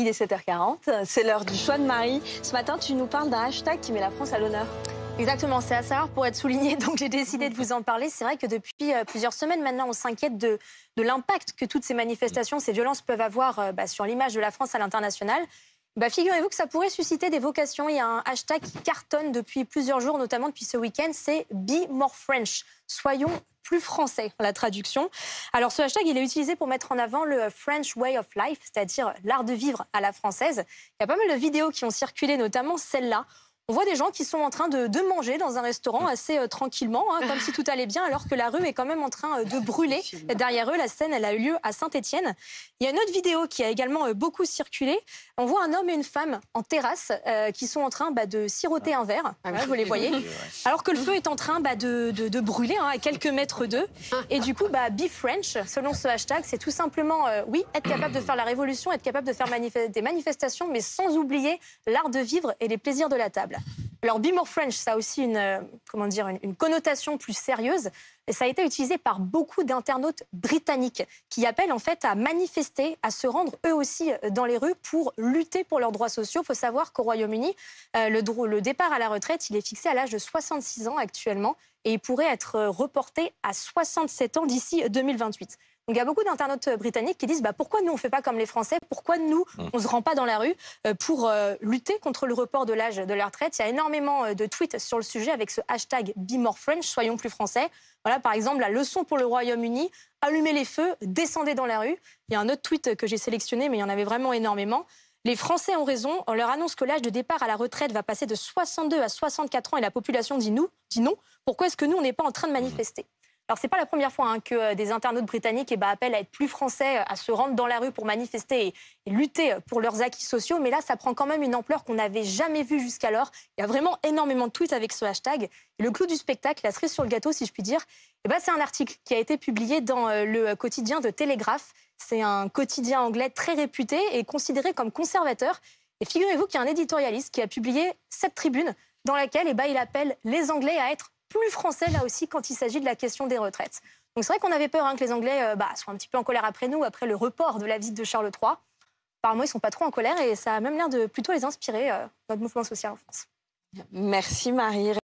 Il est 7h40, c'est l'heure du choix de Marie. Ce matin, tu nous parles d'un hashtag qui met la France à l'honneur. Exactement, c'est à savoir pour être souligné, donc j'ai décidé de vous en parler. C'est vrai que depuis euh, plusieurs semaines maintenant, on s'inquiète de, l'impact que toutes ces manifestations, ces violences peuvent avoir euh, bah, sur l'image de la France à l'international. Bah, Figurez-vous que ça pourrait susciter des vocations. Il y a un hashtag qui cartonne depuis plusieurs jours, notamment depuis ce week-end, c'est Be More French. Soyons plus français, la traduction. Alors ce hashtag, il est utilisé pour mettre en avant le French Way of Life, c'est-à-dire l'art de vivre à la française. Il y a pas mal de vidéos qui ont circulé, notamment celle-là. On voit des gens qui sont en train de, manger dans un restaurant assez euh, tranquillement, hein, comme si tout allait bien, alors que la rue est quand même en train euh, de brûler. Derrière eux, la scène, elle a eu lieu à Saint-Étienne. Il y a une autre vidéo qui a également euh, beaucoup circulé. On voit un homme et une femme en terrasse qui sont en train bah, de siroter un verre. Ah vous les voyez. Alors que le feu est en train bah, de, brûler hein, à quelques mètres d'eux. Et du coup, bah, Be French, selon ce hashtag, c'est tout simplement, oui, être capable de faire la révolution, être capable de faire des manifestations, mais sans oublier l'art de vivre et les plaisirs de la table. Alors, Be More French, ça a aussi une, euh, comment dire, une, connotation plus sérieuse. Et ça a été utilisé par beaucoup d'internautes britanniques qui appellent en fait à manifester, à se rendre eux aussi euh, dans les rues pour lutter pour leurs droits sociaux. Il faut savoir qu'au Royaume-uni, euh, le, le départ à la retraite, il est fixé à l'âge de 66 ans actuellement et il pourrait être reporté à 67 ans d'ici 2028 il y a beaucoup d'internautes euh, britanniques qui disent bah, pourquoi nous on ne fait pas comme les Français? Pourquoi nous mmh. on ne se rend pas dans la rue euh, pour euh, lutter contre le report de l'âge de la retraite? Il y a énormément de tweets sur le sujet avec ce hashtag Be More French, soyons plus français. Voilà par exemple la leçon pour le Royaume-Uni allumez les feux, descendez dans la rue. Il y a un autre tweet que j'ai sélectionné, mais il y en avait vraiment énormément. Les Français ont raison. On leur annonce que l'âge de départ à la retraite va passer de 62 à 64 ans et la population dit, nous, dit non. Pourquoi est-ce que nous, on n'est pas en train de manifester? Alors, c'est pas la première fois hein, que euh, des internautes britanniques eh ben, appellent à être plus français, à se rendre dans la rue pour manifester et, lutter pour leurs acquis sociaux. Mais là, ça prend quand même une ampleur qu'on n'avait jamais vue jusqu'alors. Il y a vraiment énormément de tweets avec ce hashtag. Et le clou du spectacle, la cerise sur le gâteau, si je puis dire, eh ben, c'est un article qui a été publié dans euh, le quotidien de Télégraphe. C'est un quotidien anglais très réputé et considéré comme conservateur. Et figurez-vous qu'il y a un éditorialiste qui a publié cette tribune dans laquelle eh ben, il appelle les Anglais à être plus français là aussi quand il s'agit de la question des retraites. Donc c'est vrai qu'on avait peur hein, que les Anglais euh, bah, soient un petit peu en colère après nous, après le report de la visite de Charles III. Apparemment, ils sont pas trop en colère et ça a même l'air de plutôt les inspirer, euh, notre mouvement social en France. Merci Marie.